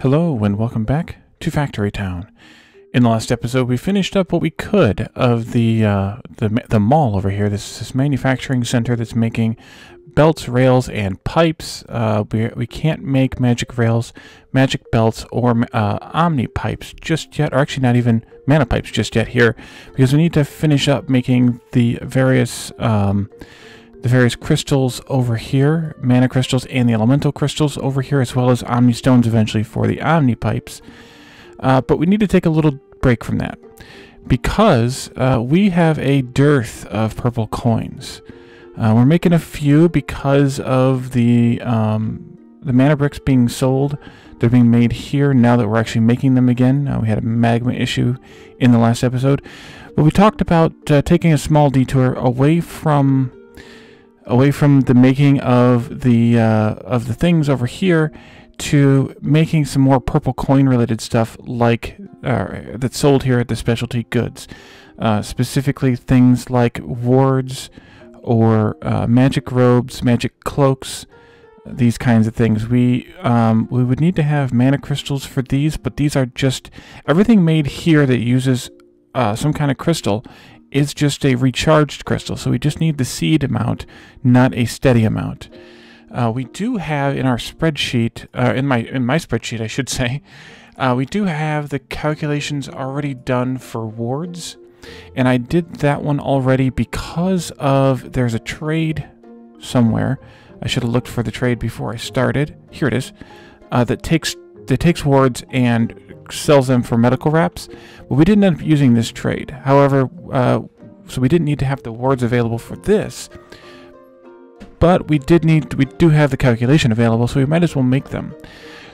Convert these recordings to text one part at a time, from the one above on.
Hello and welcome back to Factory Town. In the last episode, we finished up what we could of the uh, the the mall over here. This is this manufacturing center that's making belts, rails, and pipes. Uh, we we can't make magic rails, magic belts, or uh, omni pipes just yet, or actually not even mana pipes just yet here, because we need to finish up making the various. Um, the various crystals over here, mana crystals and the elemental crystals over here, as well as Omni Stones eventually for the Omni Pipes. Uh, but we need to take a little break from that because uh, we have a dearth of purple coins. Uh, we're making a few because of the um, the mana bricks being sold. They're being made here now that we're actually making them again. Uh, we had a magma issue in the last episode, but we talked about uh, taking a small detour away from away from the making of the uh, of the things over here to making some more purple coin related stuff like uh, that's sold here at the specialty goods. Uh, specifically things like wards or uh, magic robes magic cloaks these kinds of things. We um, we would need to have mana crystals for these but these are just everything made here that uses uh, some kind of crystal is just a recharged crystal, so we just need the seed amount, not a steady amount. Uh, we do have in our spreadsheet, uh, in my in my spreadsheet, I should say, uh, we do have the calculations already done for wards, and I did that one already because of there's a trade somewhere. I should have looked for the trade before I started. Here it is. Uh, that takes that takes wards and sells them for medical wraps, but we didn't end up using this trade. However, uh, so we didn't need to have the wards available for this, but we did need, we do have the calculation available, so we might as well make them.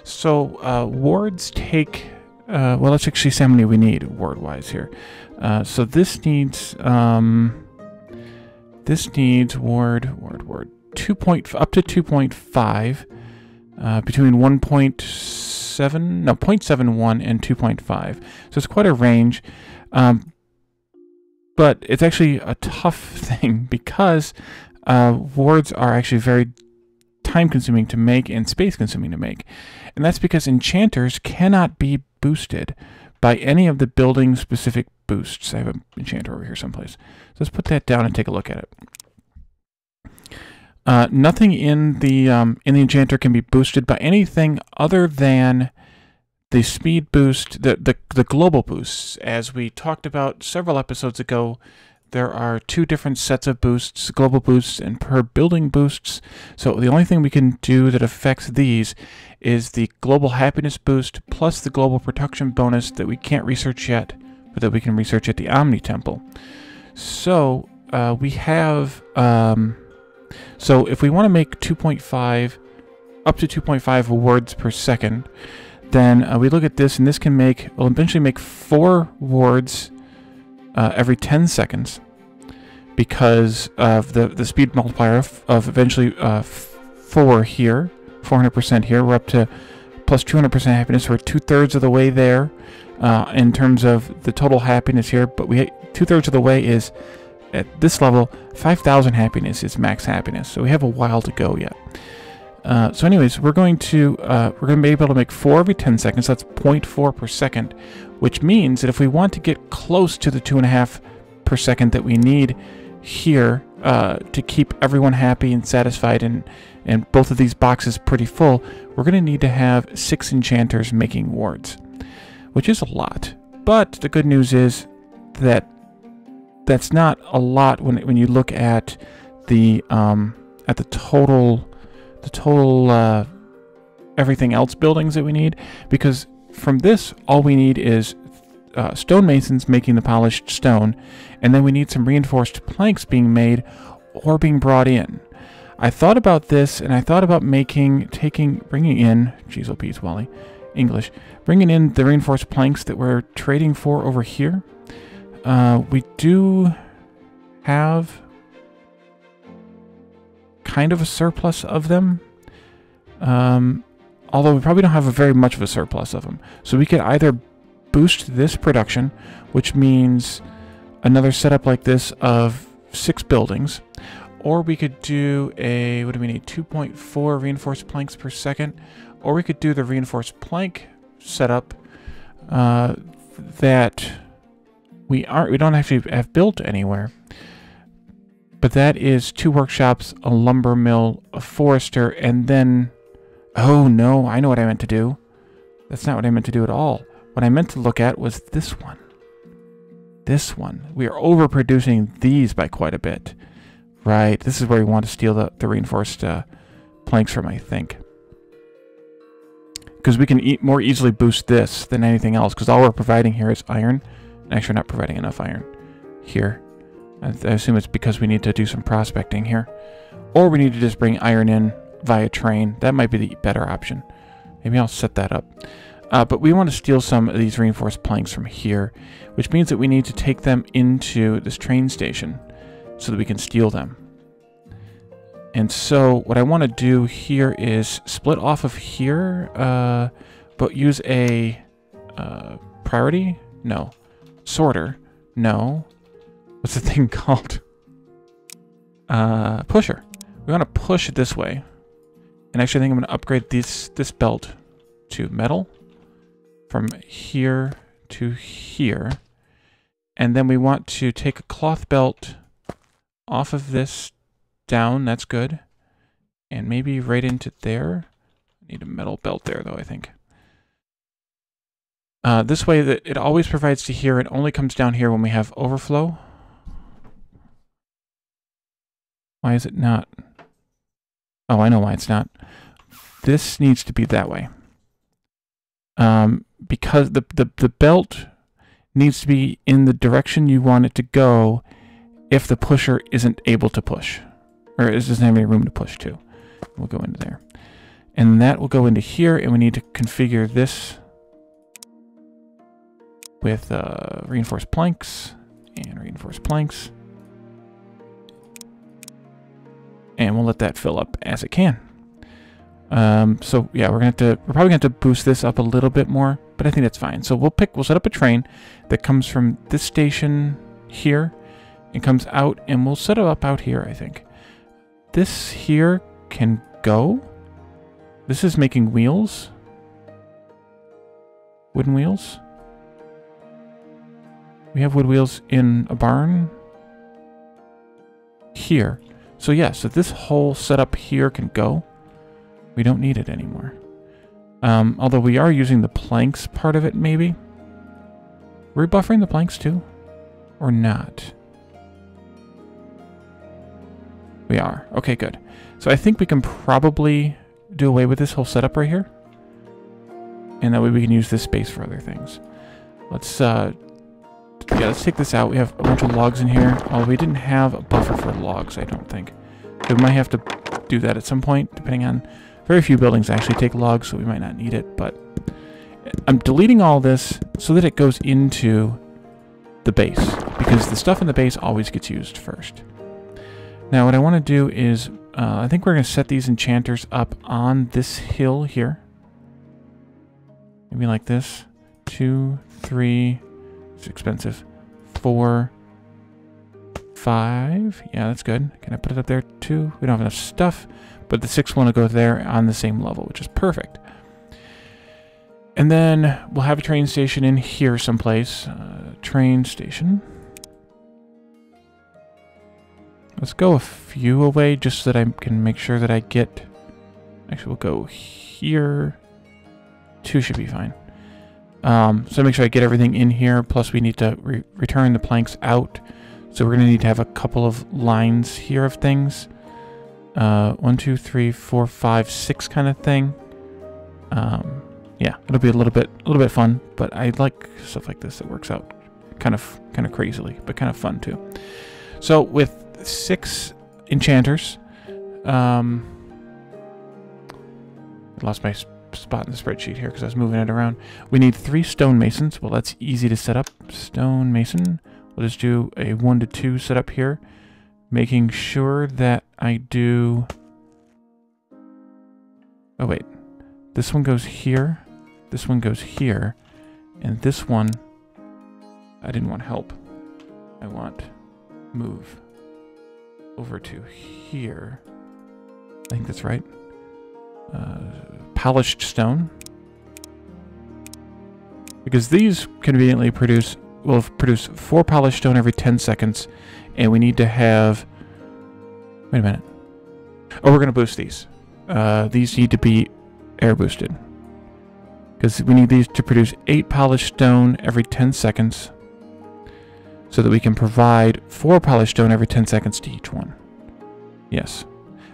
So uh, wards take, uh, well, let's actually see how many we need ward-wise here. Uh, so this needs, um, this needs ward, ward, ward, 2 point, up to 2.5, uh, between 1.7, no, 0.71 and 2.5. So it's quite a range. Um, but it's actually a tough thing because uh, wards are actually very time consuming to make and space consuming to make. And that's because enchanters cannot be boosted by any of the building specific boosts. I have an enchanter over here someplace. So let's put that down and take a look at it. Uh, nothing in the um, in the enchanter can be boosted by anything other than the speed boost, the, the, the global boosts. As we talked about several episodes ago, there are two different sets of boosts, global boosts and per building boosts. So the only thing we can do that affects these is the global happiness boost plus the global protection bonus that we can't research yet, but that we can research at the Omni Temple. So uh, we have, um, so if we want to make 2.5, up to 2.5 wards per second, then uh, we look at this, and this can make, will eventually make four wards uh, every 10 seconds because of the, the speed multiplier of, of eventually uh, 4 here, 400% here. We're up to plus 200% happiness. We're two-thirds of the way there uh, in terms of the total happiness here, but we two-thirds of the way is at this level, 5,000 happiness is max happiness. So we have a while to go yet. Uh, so anyways, we're going to uh, we're going to be able to make 4 every 10 seconds. That's 0.4 per second, which means that if we want to get close to the 2.5 per second that we need here uh, to keep everyone happy and satisfied and, and both of these boxes pretty full, we're going to need to have 6 enchanters making wards, which is a lot. But the good news is that that's not a lot when, when you look at the, um, at the total the total uh, everything else buildings that we need because from this all we need is uh, stonemasons making the polished stone and then we need some reinforced planks being made or being brought in. I thought about this and I thought about making, taking, bringing in, geez, oh Wally, English, bringing in the reinforced planks that we're trading for over here. Uh, we do have kind of a surplus of them. Um, although we probably don't have very much of a surplus of them. So we could either boost this production, which means another setup like this of six buildings, or we could do a, what do we need, 2.4 reinforced planks per second, or we could do the reinforced plank setup uh, that we aren't we don't actually have built anywhere. But that is two workshops, a lumber mill, a forester, and then oh no, I know what I meant to do. That's not what I meant to do at all. What I meant to look at was this one. This one. We are overproducing these by quite a bit. Right, this is where we want to steal the, the reinforced uh, planks from, I think. Because we can more easily boost this than anything else, because all we're providing here is iron. Actually, we're not providing enough iron here. I, I assume it's because we need to do some prospecting here. Or we need to just bring iron in via train. That might be the better option. Maybe I'll set that up. Uh, but we want to steal some of these reinforced planks from here, which means that we need to take them into this train station so that we can steal them. And so what I want to do here is split off of here, uh, but use a uh, priority? No. Sorter? No. What's the thing called? Uh, pusher. We want to push it this way. And actually I think I'm going to upgrade this, this belt to metal from here to here. And then we want to take a cloth belt off of this down. That's good. And maybe right into there. Need a metal belt there, though, I think. Uh, this way, that it always provides to here. It only comes down here when we have overflow. Why is it not? Oh, I know why it's not. This needs to be that way. Um, because the, the, the belt needs to be in the direction you want it to go if the pusher isn't able to push. Or it doesn't have any room to push to. We'll go into there. And that will go into here, and we need to configure this with uh, reinforced planks and reinforced planks. And we'll let that fill up as it can. Um, so yeah, we're gonna have to we're probably gonna have to boost this up a little bit more, but I think that's fine. So we'll pick we'll set up a train that comes from this station here and comes out and we'll set it up out here, I think. This here can go. This is making wheels. Wooden wheels. We have wood wheels in a barn here. So yeah, so this whole setup here can go. We don't need it anymore. Um, although we are using the planks part of it, maybe. We're we buffering the planks too? Or not? We are. Okay, good. So I think we can probably do away with this whole setup right here. And that way we can use this space for other things. Let's, uh, yeah, let's take this out. We have a bunch of logs in here. Oh, we didn't have a buffer for logs, I don't think. We might have to do that at some point, depending on very few buildings actually take logs, so we might not need it, but I'm deleting all this so that it goes into the base, because the stuff in the base always gets used first. Now what I want to do is, uh, I think we're going to set these enchanters up on this hill here. Maybe like this. Two, three, it's expensive. Four, five. Yeah, that's good. Can I put it up there too? We don't have enough stuff. But the sixth one will go there on the same level, which is perfect. And then we'll have a train station in here someplace. Uh, train station. Let's go a few away just so that I can make sure that I get... Actually, we'll go here. Two should be fine. Um, so make sure I get everything in here. Plus we need to re return the planks out. So we're to need to have a couple of lines here of things uh, one, two, three, four, five, six kind of thing. Um, yeah, it'll be a little bit, a little bit fun, but I like stuff like this that works out kind of, kind of crazily, but kind of fun too. So with six enchanters, um, lost my spot in the spreadsheet here because I was moving it around. We need three stonemasons. Well, that's easy to set up. Stonemason. We'll just do a one to two setup here making sure that I do... Oh, wait. This one goes here. This one goes here. And this one... I didn't want help. I want move over to here. I think that's right. Uh, polished stone. Because these conveniently produce will produce four polished stone every 10 seconds, and we need to have. Wait a minute. Oh, we're going to boost these. Uh, these need to be air boosted. Because we need these to produce 8 polished stone every 10 seconds. So that we can provide 4 polished stone every 10 seconds to each one. Yes.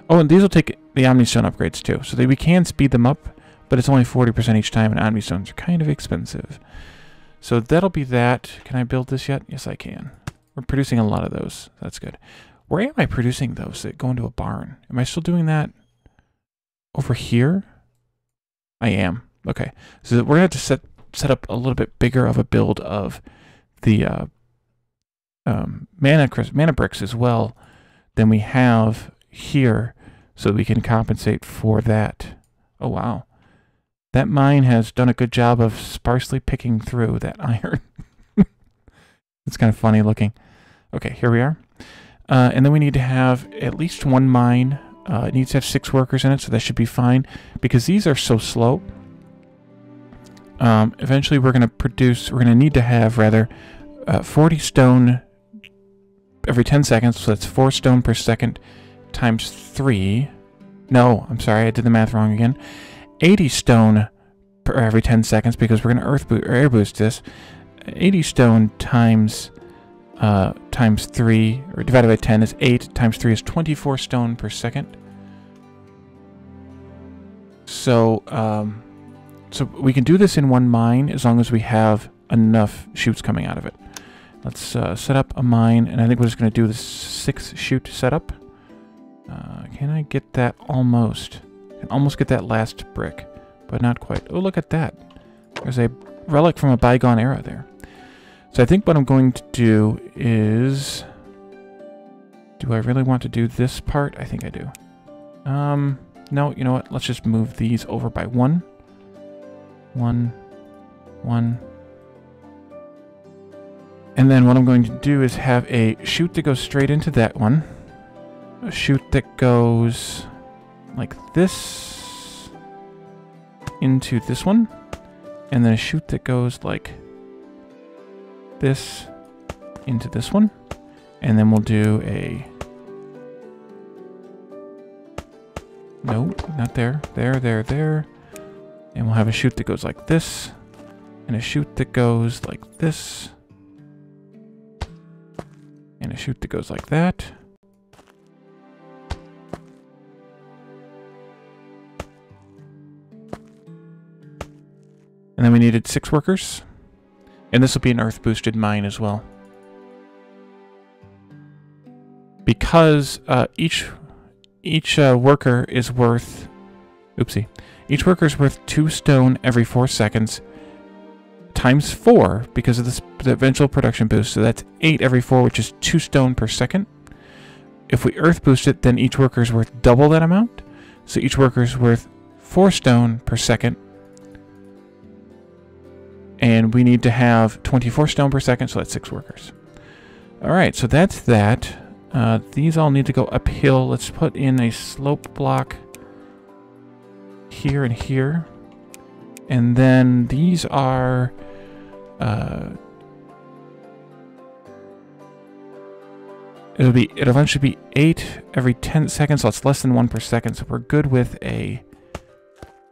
Oh, and these will take the Omni Stone upgrades too. So that we can speed them up, but it's only 40% each time, and Omni Stones are kind of expensive. So that'll be that. Can I build this yet? Yes, I can. We're producing a lot of those. That's good. Where am I producing those that go into a barn? Am I still doing that over here? I am. Okay. So we're going to have to set, set up a little bit bigger of a build of the uh, um, mana, mana bricks as well than we have here so we can compensate for that. Oh, wow. That mine has done a good job of sparsely picking through that iron. it's kind of funny looking. Okay, here we are. Uh, and then we need to have at least one mine. Uh, it needs to have six workers in it, so that should be fine. Because these are so slow. Um, eventually we're going to produce, we're going to need to have, rather, uh, 40 stone every 10 seconds. So that's 4 stone per second times 3. No, I'm sorry, I did the math wrong again. 80 stone per every 10 seconds because we're going to earth boot or air boost this. 80 stone times uh, times 3 or divided by 10 is 8 times 3 is 24 stone per second. So um, so we can do this in one mine as long as we have enough chutes coming out of it. Let's uh, set up a mine, and I think we're just going to do the six chute setup. Uh, can I get that almost? can almost get that last brick, but not quite. Oh, look at that. There's a relic from a bygone era there. So I think what I'm going to do is... Do I really want to do this part? I think I do. Um, no, you know what? Let's just move these over by one. One. One. And then what I'm going to do is have a chute that goes straight into that one. A chute that goes like this into this one. And then a chute that goes like this into this one. And then we'll do a... No, not there. There, there, there. And we'll have a chute that goes like this. And a chute that goes like this. And a chute that goes like that. And then we needed six workers. And this will be an earth boosted mine as well. Because uh, each each uh, worker is worth, oopsie, each worker is worth two stone every four seconds, times four because of this, the eventual production boost. So that's eight every four, which is two stone per second. If we earth boost it, then each worker is worth double that amount. So each worker is worth four stone per second, and we need to have 24 stone per second, so that's six workers. All right, so that's that. Uh, these all need to go uphill. Let's put in a slope block here and here. And then these are... Uh, it'll be it'll eventually be 8 every 10 seconds, so it's less than 1 per second. So we're good with a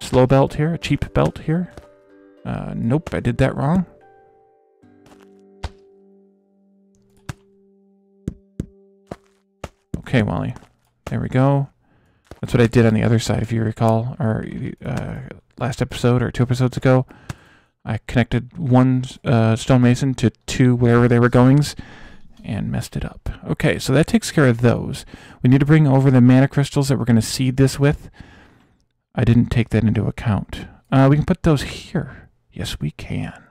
slow belt here, a cheap belt here. Uh, nope, I did that wrong. Okay, Wally. There we go. That's what I did on the other side, if you recall, our uh, last episode or two episodes ago. I connected one uh, stonemason to two wherever they were goings and messed it up. Okay, so that takes care of those. We need to bring over the mana crystals that we're going to seed this with. I didn't take that into account. Uh, we can put those here. Yes, we can.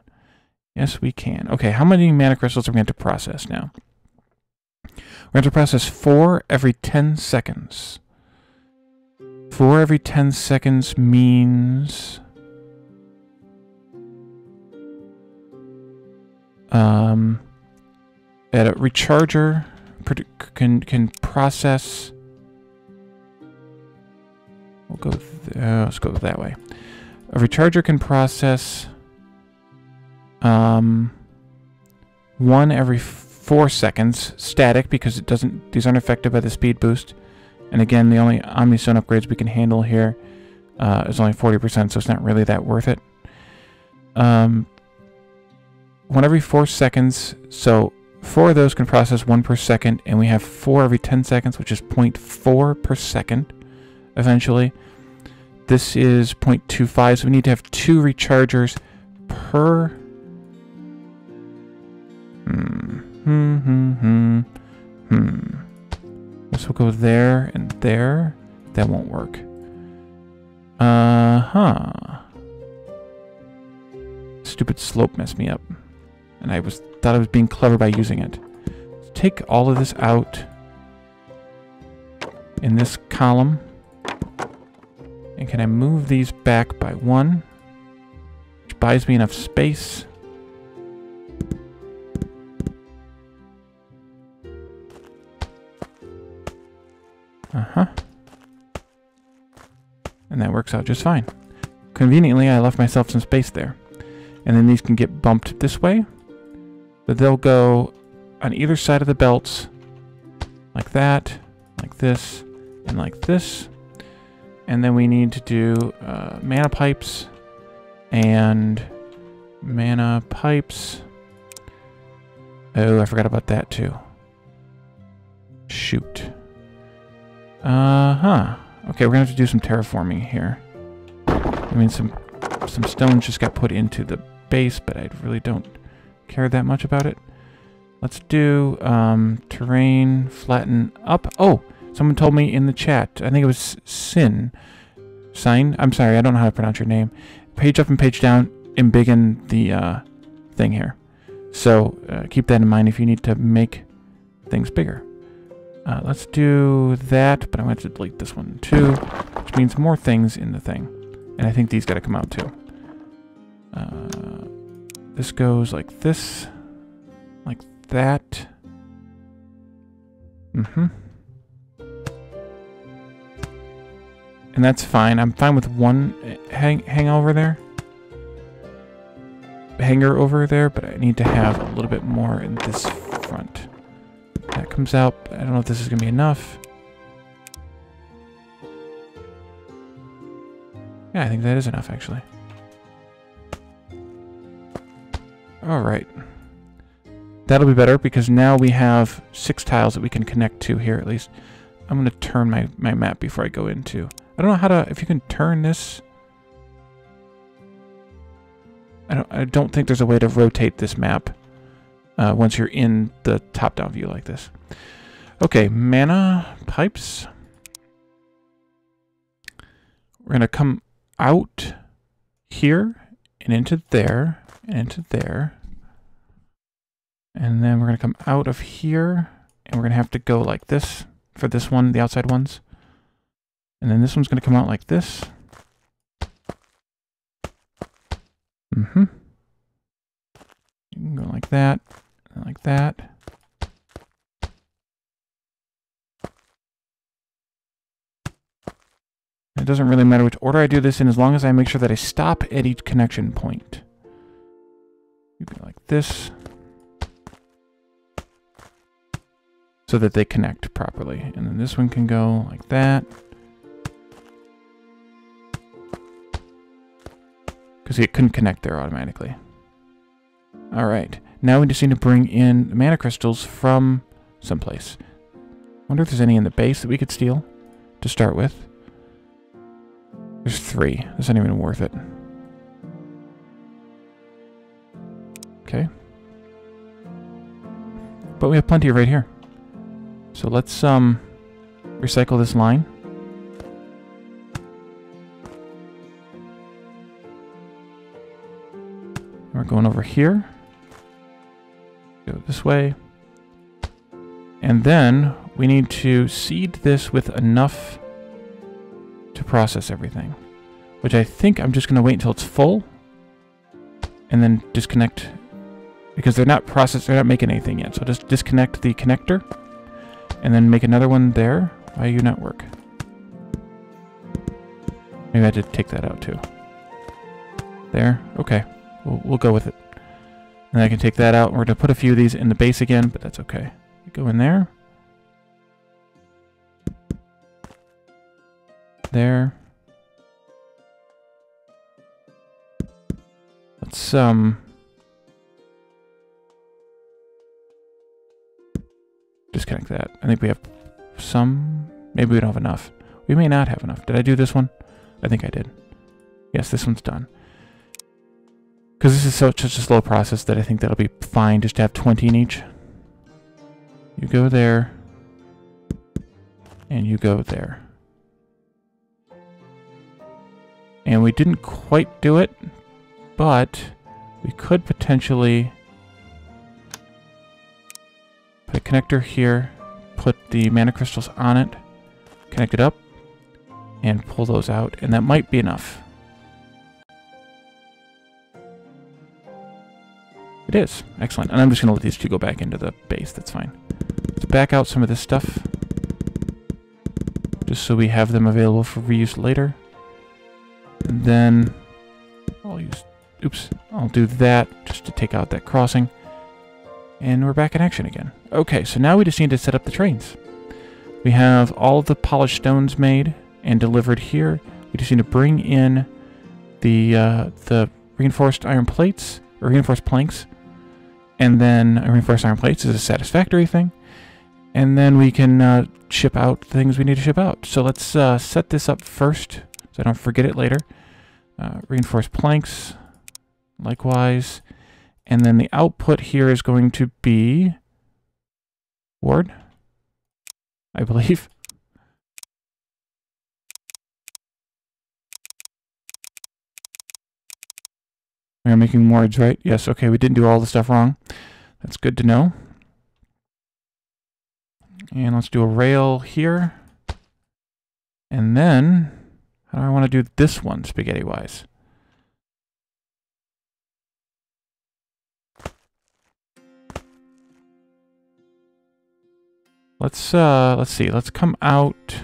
Yes, we can. Okay, how many mana crystals are we going to process now? We're going to process four every 10 seconds. Four every 10 seconds means... Um, at a recharger can can process. We'll go. Uh, let's go that way. A recharger can process Um, one every four seconds, static because it doesn't. These aren't affected by the speed boost. And again, the only Omnistone upgrades we can handle here uh, is only 40%, so it's not really that worth it. Um, one every four seconds, so four of those can process one per second, and we have four every 10 seconds, which is 0.4 per second, eventually. This is 0.25, so we need to have two rechargers per... Hmm, hmm, hmm, hmm. This will go there and there. That won't work. Uh-huh. Stupid slope messed me up. And I was thought I was being clever by using it. Let's take all of this out in this column. And can I move these back by one? Which buys me enough space. Uh-huh. And that works out just fine. Conveniently, I left myself some space there. And then these can get bumped this way. But they'll go on either side of the belts, like that, like this, and like this. And then we need to do uh, mana pipes and mana pipes. Oh, I forgot about that too. Shoot. Uh-huh. Okay, we're gonna have to do some terraforming here. I mean, some some stones just got put into the base, but I really don't care that much about it. Let's do um, terrain, flatten up. Oh, someone told me in the chat. I think it was Sin. Sign? I'm sorry, I don't know how to pronounce your name. Page up and page down, embiggen the uh, thing here. So uh, keep that in mind if you need to make things bigger. Uh, let's do that, but I'm going to delete this one too, which means more things in the thing. And I think these got to come out too. Uh, this goes like this, like that. Mm-hmm. And that's fine. I'm fine with one hang, hang over there. Hanger over there, but I need to have a little bit more in this front. That comes out. I don't know if this is going to be enough. Yeah, I think that is enough, actually. Alright. That'll be better because now we have six tiles that we can connect to here at least. I'm going to turn my, my map before I go into... I don't know how to... If you can turn this... I don't, I don't think there's a way to rotate this map uh, once you're in the top-down view like this. Okay, mana pipes. We're going to come out here and into there and into there. And then we're going to come out of here and we're going to have to go like this for this one, the outside ones. And then this one's going to come out like this. Mm-hmm. You can go like that, like that. It doesn't really matter which order I do this in as long as I make sure that I stop at each connection point. You go like this. So that they connect properly. And then this one can go like that. Because it couldn't connect there automatically. Alright. Now we just need to bring in mana crystals from someplace. wonder if there's any in the base that we could steal to start with. There's three. This isn't even worth it. Okay. But we have plenty right here. So let's um recycle this line. Going over here. Go this way. And then we need to seed this with enough to process everything. Which I think I'm just going to wait until it's full. And then disconnect. Because they're not processed, they're not making anything yet. So just disconnect the connector. And then make another one there. Why you not work? Maybe I did take that out too. There? Okay. We'll, we'll go with it. And I can take that out. We're going to put a few of these in the base again, but that's okay. Go in there. There. Let's, um... Disconnect that. I think we have some... Maybe we don't have enough. We may not have enough. Did I do this one? I think I did. Yes, this one's done. Because this is such, such a slow process that I think that'll be fine just to have 20 in each. You go there. And you go there. And we didn't quite do it, but we could potentially put a connector here, put the mana crystals on it, connect it up, and pull those out, and that might be enough. It is. Excellent. And I'm just going to let these two go back into the base. That's fine. Let's back out some of this stuff. Just so we have them available for reuse later. And then I'll use... Oops. I'll do that just to take out that crossing. And we're back in action again. Okay, so now we just need to set up the trains. We have all of the polished stones made and delivered here. We just need to bring in the uh, the reinforced iron plates, or reinforced planks, and then reinforced iron plates is a satisfactory thing. And then we can uh, ship out things we need to ship out. So let's uh, set this up first, so I don't forget it later. Uh, reinforced planks, likewise. And then the output here is going to be Ward, I believe. We are making wards, right? Yes, okay, we didn't do all the stuff wrong. That's good to know. And let's do a rail here. And then, how do I want to do this one, spaghetti-wise? Let's, uh, let's see, let's come out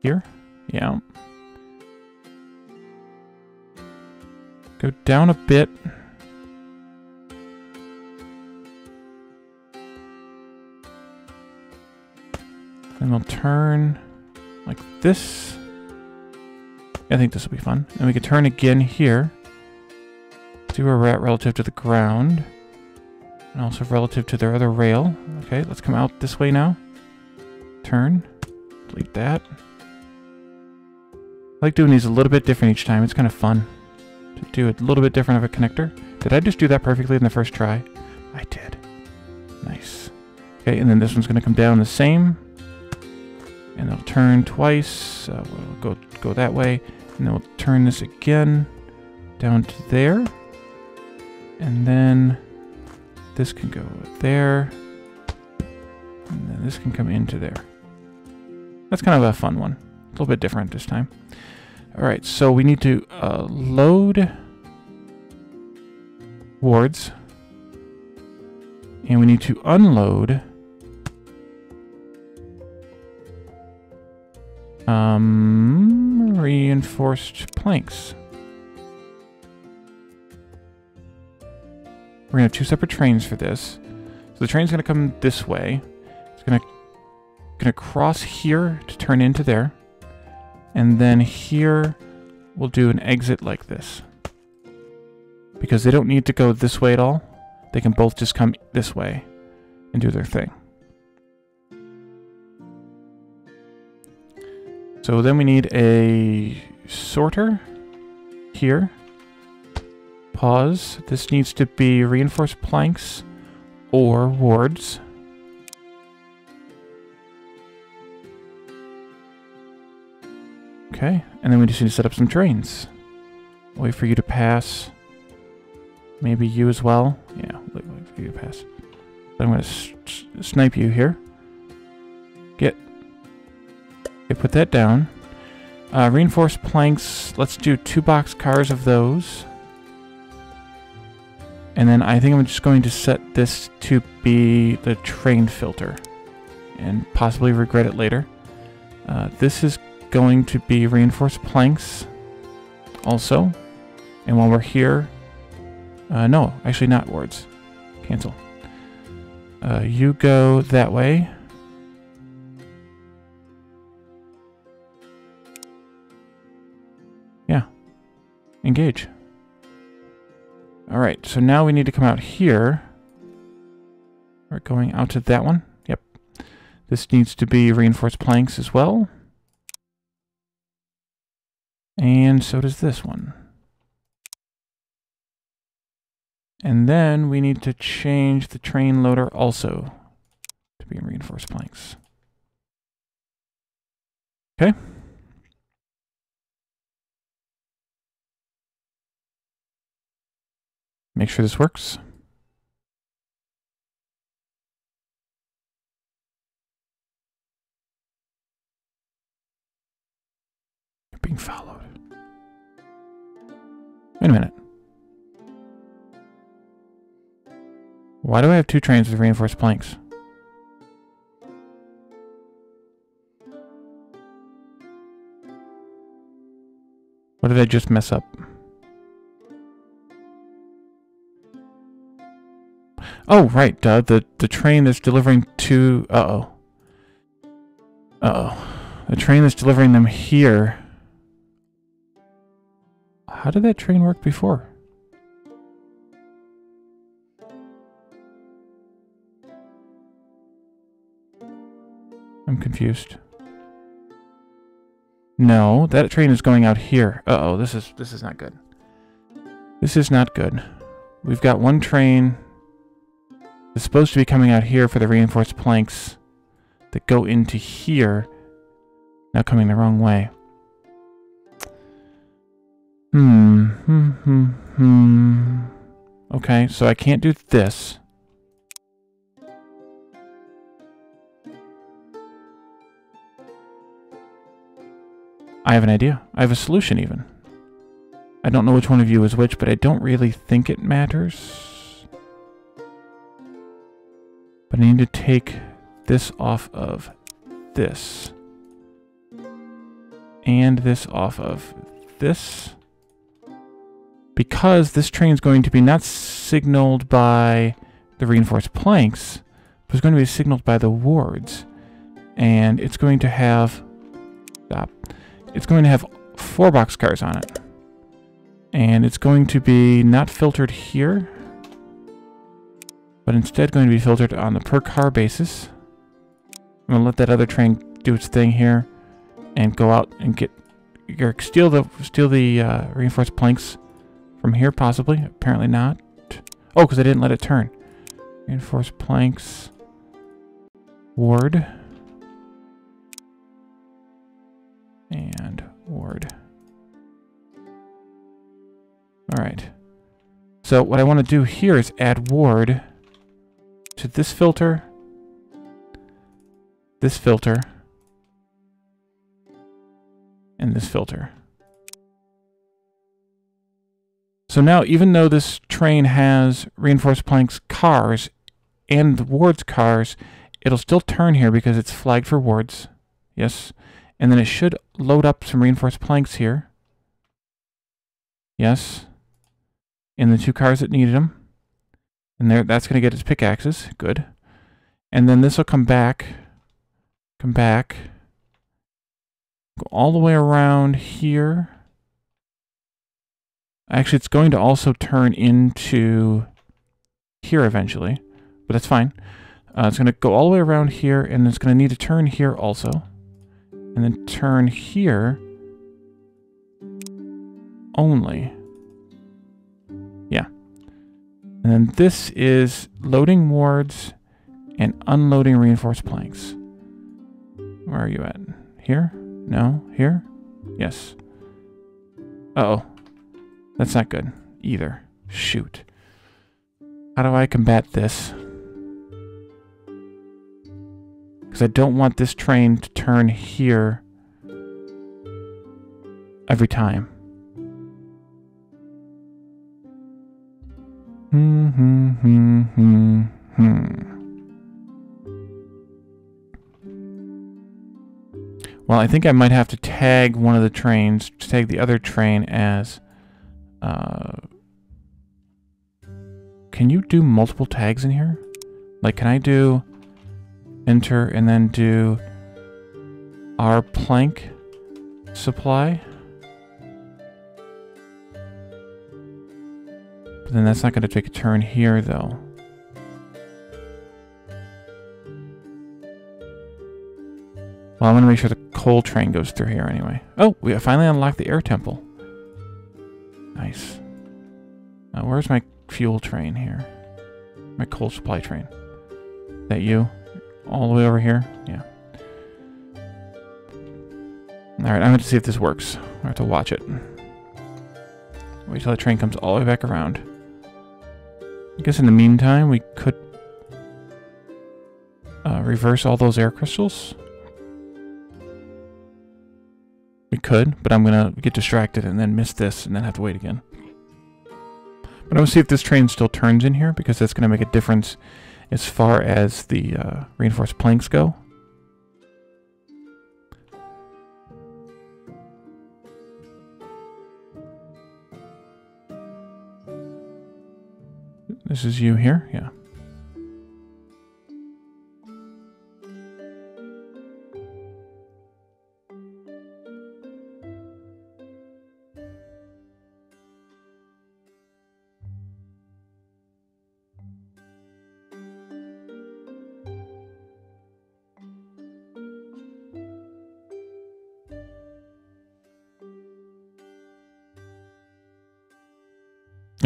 here. Yeah. Go down a bit. Then we'll turn like this. I think this will be fun. And we can turn again here. See where we're at relative to the ground. And also relative to their other rail. Okay, let's come out this way now. Turn. Delete that. I like doing these a little bit different each time. It's kind of fun do a little bit different of a connector. Did I just do that perfectly in the first try? I did. Nice. Okay, and then this one's going to come down the same. And it'll turn twice. Uh, we'll go, go that way. And then we'll turn this again down to there. And then this can go there. And then this can come into there. That's kind of a fun one. A little bit different this time. Alright, so we need to uh, load wards. And we need to unload um, reinforced planks. We're going to have two separate trains for this. So the train's going to come this way. It's going to going to cross here to turn into there. And then here, we'll do an exit like this. Because they don't need to go this way at all. They can both just come this way and do their thing. So then we need a sorter here. Pause. This needs to be reinforced planks or wards. Okay, and then we just need to set up some trains. Wait for you to pass. Maybe you as well. Yeah, wait, wait for you to pass. I'm going to snipe you here. Get. Okay, put that down. Uh, reinforced planks. Let's do two box cars of those. And then I think I'm just going to set this to be the train filter. And possibly regret it later. Uh, this is going to be reinforced planks also. And while we're here, uh, no, actually not wards. Cancel. Uh, you go that way. Yeah. Engage. Alright, so now we need to come out here. We're going out to that one. Yep. This needs to be reinforced planks as well. And so does this one. And then we need to change the train loader also to be in reinforced planks. Okay. Make sure this works. Being followed. Wait a minute. Why do I have two trains with reinforced planks? What did I just mess up? Oh, right, duh. The, the train that's delivering to... Uh-oh. Uh-oh. The train that's delivering them here... How did that train work before? I'm confused. No, that train is going out here. Uh-oh, this is this is not good. This is not good. We've got one train that's supposed to be coming out here for the reinforced planks that go into here. Now coming the wrong way. Hmm, hmm, hmm, hmm. Okay, so I can't do this. I have an idea. I have a solution even. I don't know which one of you is which, but I don't really think it matters. But I need to take this off of this. And this off of this. Because this train is going to be not signaled by the reinforced planks, but it's going to be signaled by the wards. And it's going to have... Stop it's going to have four boxcars on it. And it's going to be not filtered here, but instead going to be filtered on the per car basis. I'm to let that other train do its thing here and go out and get steal the steal the uh, reinforced planks from here possibly. Apparently not. Oh, because I didn't let it turn. Reinforced planks. Ward. and ward. All right. So what I want to do here is add ward to this filter, this filter, and this filter. So now, even though this train has reinforced planks cars and the wards cars, it'll still turn here because it's flagged for wards. Yes. And then it should load up some reinforced planks here. Yes. In the two cars that needed them. And there, that's going to get its pickaxes. Good. And then this will come back. Come back. Go all the way around here. Actually, it's going to also turn into here eventually. But that's fine. Uh, it's going to go all the way around here, and it's going to need to turn here also and then turn here only. Yeah. And then this is loading wards and unloading reinforced planks. Where are you at? Here? No? Here? Yes. Uh oh That's not good either. Shoot. How do I combat this? Because I don't want this train to turn here every time. Hmm, hmm, hmm, hmm, hmm. Well, I think I might have to tag one of the trains, to tag the other train as Uh, can you do multiple tags in here? Like, can I do enter and then do our plank supply? But then that's not going to take a turn here, though. Well, I'm going to make sure the coal train goes through here anyway. Oh, we finally unlocked the air temple. Nice. Where's my fuel train here? My coal supply train. That you? All the way over here? Yeah. Alright, I'm going to see if this works. I have to watch it. Wait till the train comes all the way back around. I guess in the meantime, we could uh, reverse all those air crystals. Could, but I'm going to get distracted and then miss this and then have to wait again. But I'm going to see if this train still turns in here because that's going to make a difference as far as the uh, reinforced planks go. This is you here? Yeah.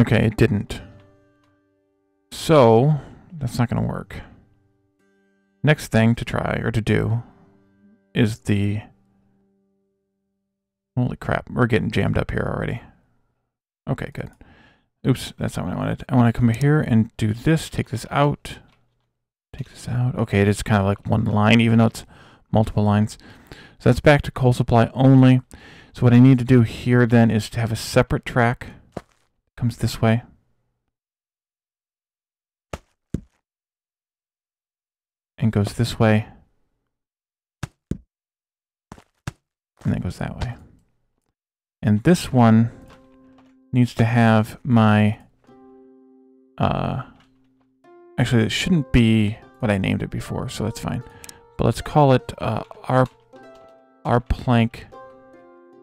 Okay, it didn't. So, that's not going to work. Next thing to try, or to do, is the... Holy crap, we're getting jammed up here already. Okay, good. Oops, that's not what I wanted. I want to come here and do this, take this out. Take this out. Okay, it is kind of like one line, even though it's multiple lines. So that's back to coal supply only. So what I need to do here then is to have a separate track. Comes this way. and goes this way. And then goes that way. And this one needs to have my, uh, actually it shouldn't be what I named it before, so that's fine. But let's call it, uh, our, our plank,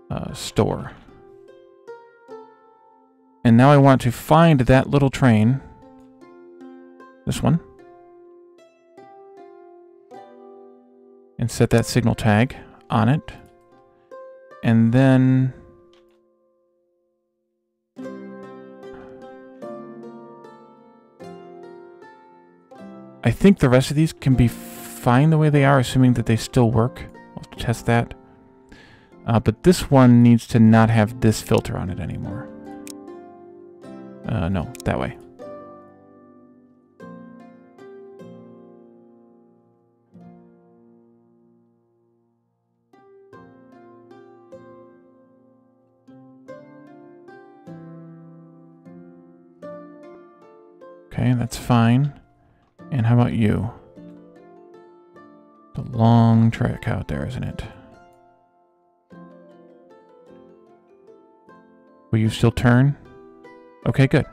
uh, store. And now I want to find that little train, this one, and set that signal tag on it. And then I think the rest of these can be fine the way they are, assuming that they still work. I'll test that. Uh, but this one needs to not have this filter on it anymore. Uh, no, that way. Okay, that's fine. And how about you? The long trek out there, isn't it? Will you still turn? Okay, good.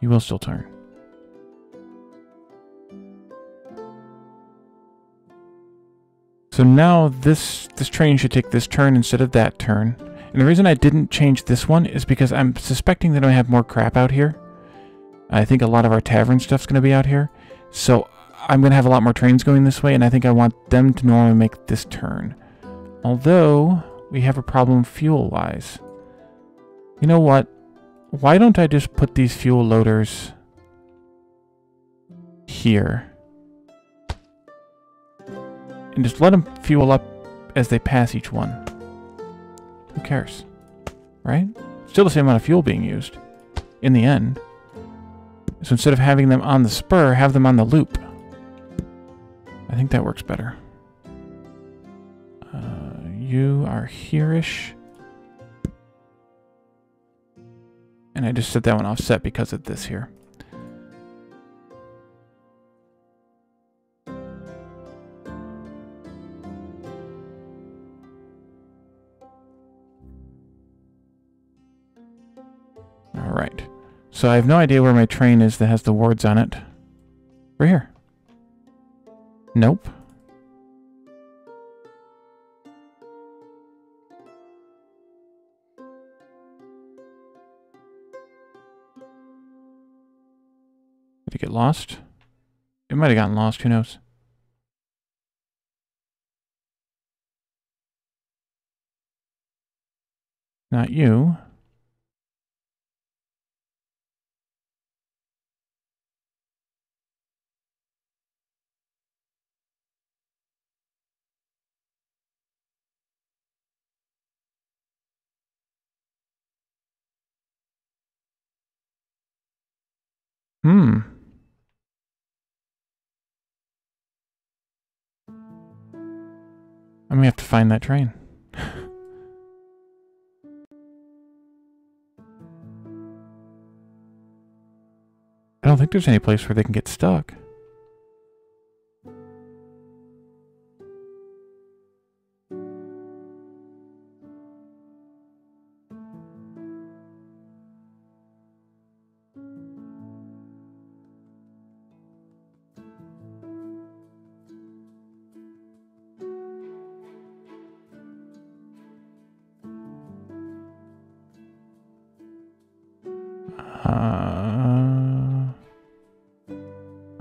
You will still turn. So now this this train should take this turn instead of that turn. And the reason I didn't change this one is because I'm suspecting that I have more crap out here. I think a lot of our tavern stuff's going to be out here. So I'm going to have a lot more trains going this way, and I think I want them to normally make this turn. Although, we have a problem fuel-wise. You know what? Why don't I just put these fuel loaders here? And just let them fuel up as they pass each one. Who cares? Right? Still the same amount of fuel being used. In the end. So instead of having them on the spur, have them on the loop. I think that works better. Uh, you are here-ish. And I just set that one offset because of this here. Alright. So I have no idea where my train is that has the words on it. Right here. Nope. Did it get lost? It might have gotten lost, who knows? Not you. Hmm. I'm have to find that train. I don't think there's any place where they can get stuck.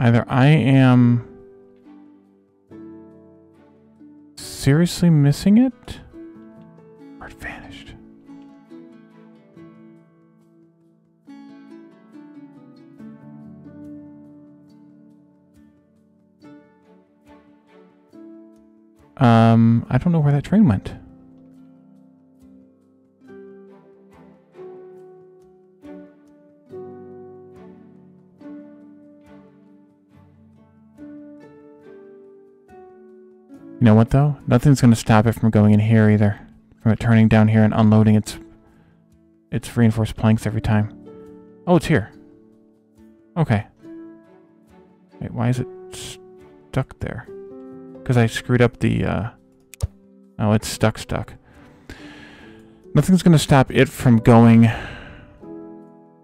Either I am seriously missing it, or it vanished. Um, I don't know where that train went. You know what though? Nothing's going to stop it from going in here either. From it turning down here and unloading its its reinforced planks every time. Oh, it's here. Okay. Wait, why is it stuck there? Because I screwed up the, uh... Oh, it's stuck stuck. Nothing's going to stop it from going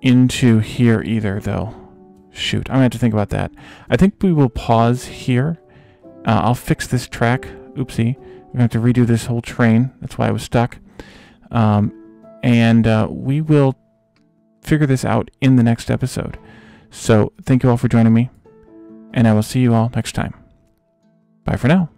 into here either, though. Shoot, I'm going to have to think about that. I think we will pause here uh, I'll fix this track. Oopsie. We're going to have to redo this whole train. That's why I was stuck. Um, and uh, we will figure this out in the next episode. So thank you all for joining me. And I will see you all next time. Bye for now.